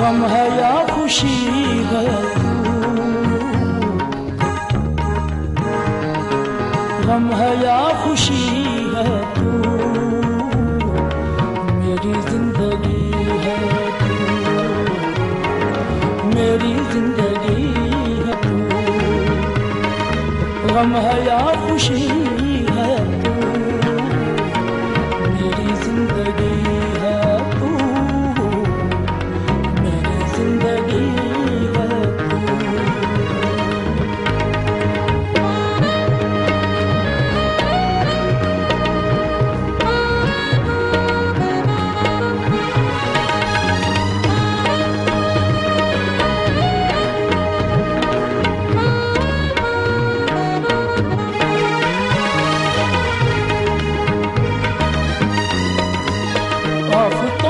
गम है या खुशी है गम है या खुशी है तू मेरी ज़िंदगी है तू। मेरी ज़िंदगी है तू। गम है या खुशी है तू। मेरी ज़िंदगी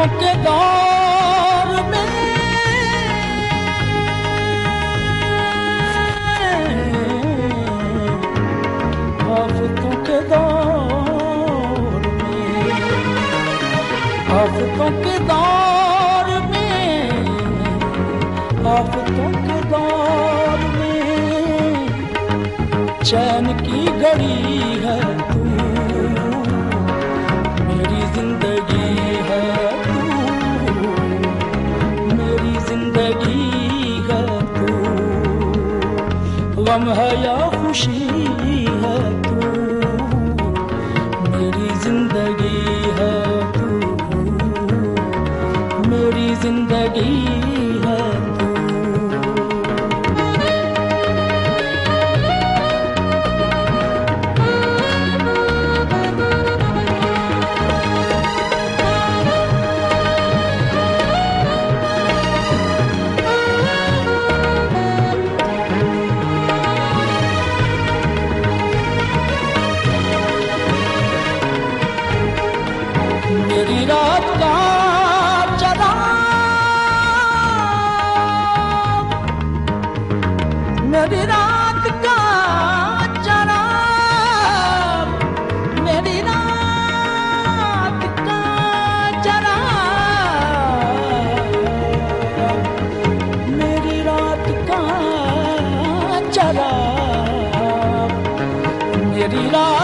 के दौर में। आफतों के दौर में। आफतों के दौर में। आफतों के दौर में। चैन की घड़ी है। गम है या मेरी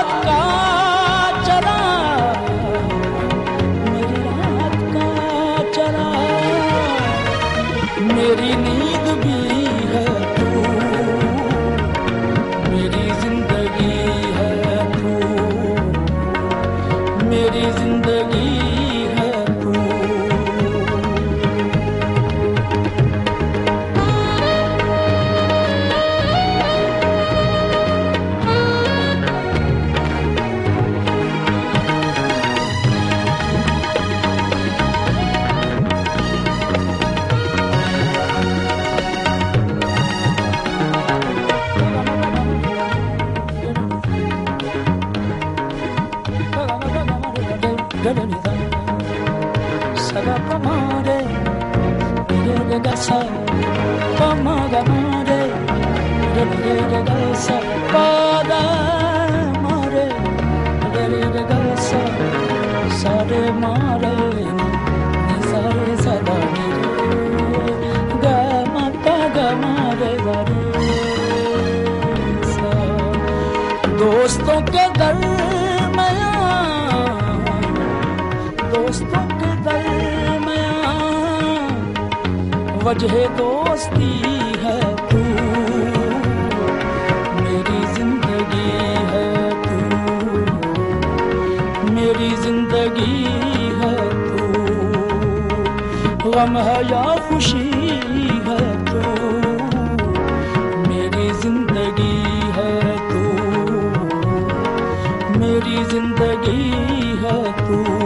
दोस्तों के दरमयान दोस्तों वजह दोस्ती है तू। मेरी ज़िंदगी है तू। मेरी ज़िंदगी है तू। गम है या खुशी है तू। मेरी ज़िंदगी है तू। मेरी ज़िंदगी है तू।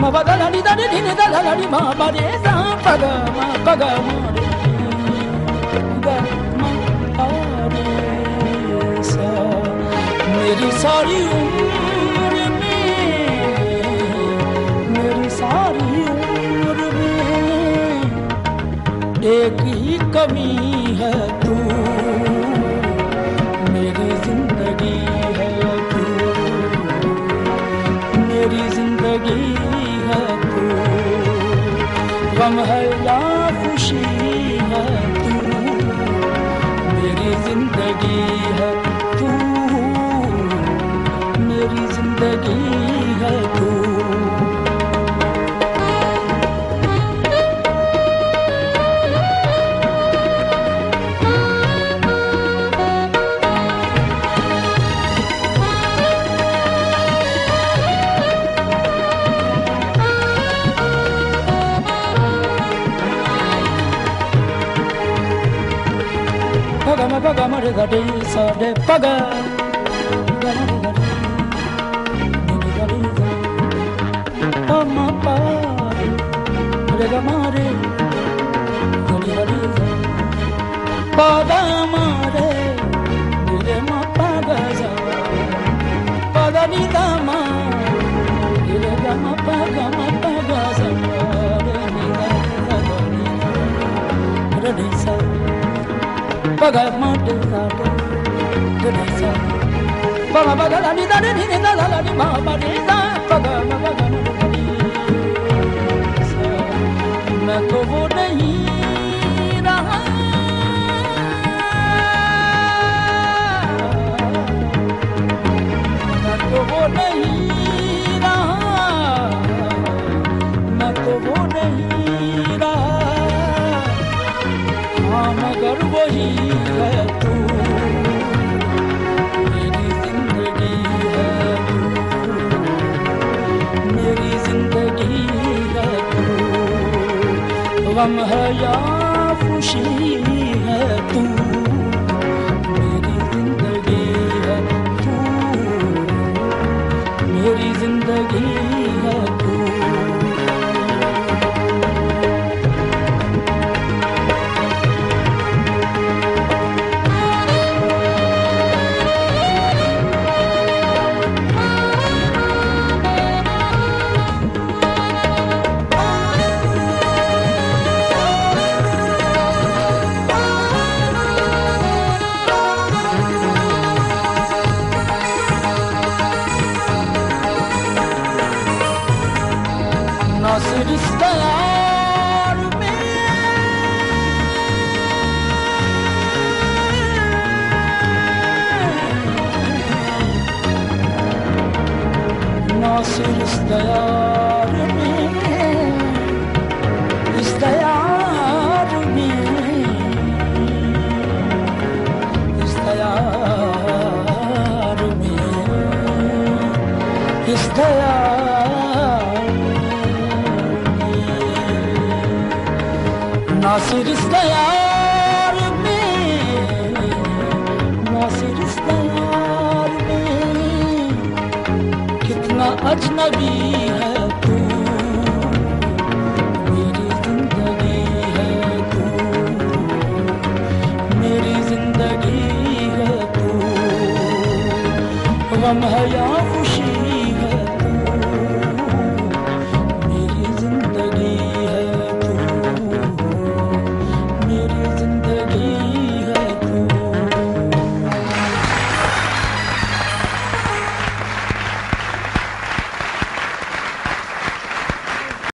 ma ba da la ni da ni ni da la la ni ma ba re sa pa ga ma pa ga ma re ga ma pa re sa मेरी सारी उम्र में मेरी सारी उम्र में एक ही कमी है तू मेरी ज़िंदगी है तू मेरी ज़िंदगी है तू गम है या खुशी है तू? मेरी ज़िंदगी है तू। मेरी ज़िंदगी है तू। Paga ma paga ma re ga de sa de paga ga ma re ga de ni ni ga re ga pa ma pa re ga ma re ga ni ga re ga pa ga ma re baga ma de da de de sa ba ba da da मगर वही है तू। मेरी ज़िंदगी है तू। मेरी ज़िंदगी है तू। गम है या खुशी posso descolar o bem. Posso descolar मुआसिर यार कितना अजनबी है तू मेरी ज़िंदगी है तू मेरी ज़िंदगी है तू